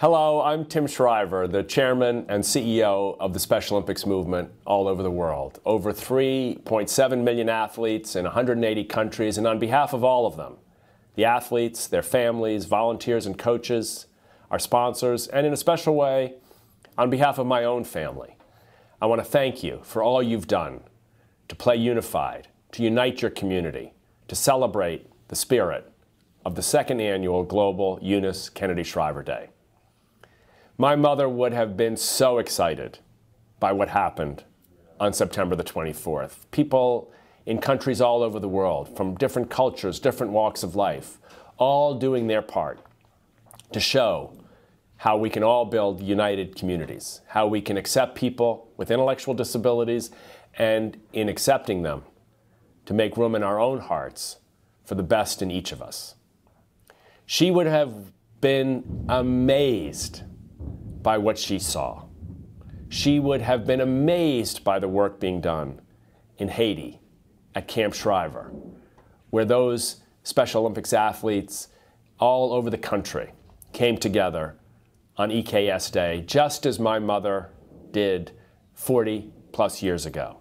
Hello, I'm Tim Shriver, the chairman and CEO of the Special Olympics movement all over the world. Over 3.7 million athletes in 180 countries, and on behalf of all of them, the athletes, their families, volunteers and coaches, our sponsors, and in a special way, on behalf of my own family, I want to thank you for all you've done to play unified, to unite your community, to celebrate the spirit of the second annual Global Eunice Kennedy Shriver Day. My mother would have been so excited by what happened on September the 24th. People in countries all over the world, from different cultures, different walks of life, all doing their part to show how we can all build united communities, how we can accept people with intellectual disabilities, and in accepting them, to make room in our own hearts for the best in each of us. She would have been amazed by what she saw. She would have been amazed by the work being done in Haiti at Camp Shriver, where those Special Olympics athletes all over the country came together on EKS Day, just as my mother did 40 plus years ago.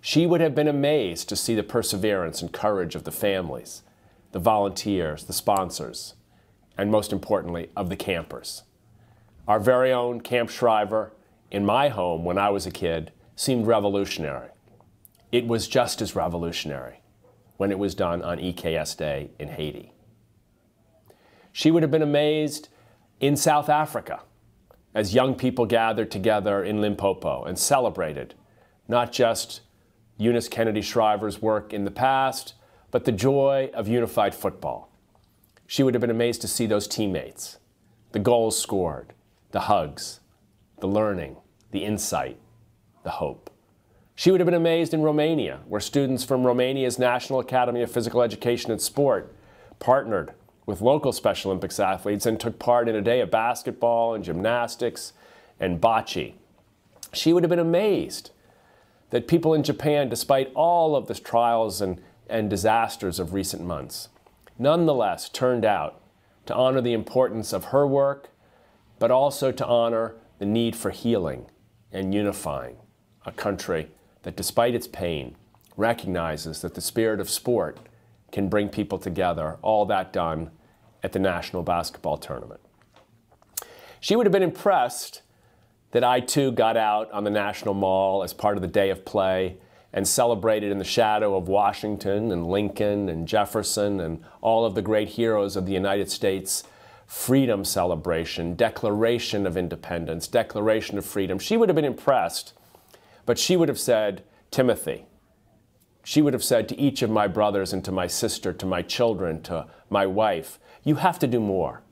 She would have been amazed to see the perseverance and courage of the families, the volunteers, the sponsors, and most importantly, of the campers. Our very own Camp Shriver in my home when I was a kid seemed revolutionary. It was just as revolutionary when it was done on EKS Day in Haiti. She would have been amazed in South Africa as young people gathered together in Limpopo and celebrated not just Eunice Kennedy Shriver's work in the past, but the joy of unified football. She would have been amazed to see those teammates, the goals scored, the hugs, the learning, the insight, the hope. She would have been amazed in Romania, where students from Romania's National Academy of Physical Education and Sport partnered with local Special Olympics athletes and took part in a day of basketball and gymnastics and bocce. She would have been amazed that people in Japan, despite all of the trials and, and disasters of recent months, nonetheless turned out to honor the importance of her work but also to honor the need for healing and unifying a country that, despite its pain, recognizes that the spirit of sport can bring people together, all that done at the National Basketball Tournament. She would have been impressed that I too got out on the National Mall as part of the day of play and celebrated in the shadow of Washington and Lincoln and Jefferson and all of the great heroes of the United States freedom celebration, declaration of independence, declaration of freedom. She would have been impressed, but she would have said, Timothy, she would have said to each of my brothers and to my sister, to my children, to my wife, you have to do more.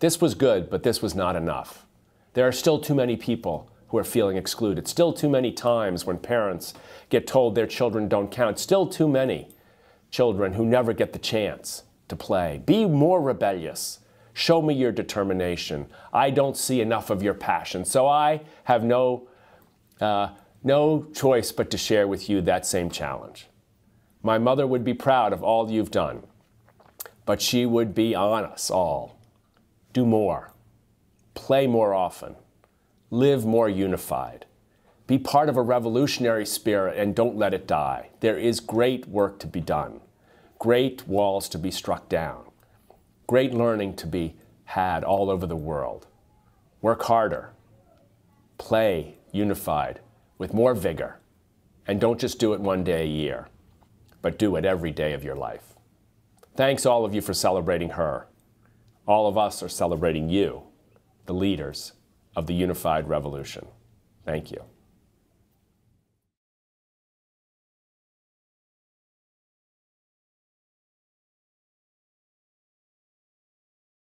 This was good, but this was not enough. There are still too many people who are feeling excluded. Still too many times when parents get told their children don't count. Still too many children who never get the chance to play. Be more rebellious. Show me your determination. I don't see enough of your passion. So I have no, uh, no choice but to share with you that same challenge. My mother would be proud of all you've done, but she would be on us all. Do more. Play more often. Live more unified. Be part of a revolutionary spirit and don't let it die. There is great work to be done, great walls to be struck down great learning to be had all over the world. Work harder. Play unified with more vigor. And don't just do it one day a year, but do it every day of your life. Thanks all of you for celebrating her. All of us are celebrating you, the leaders of the unified revolution. Thank you.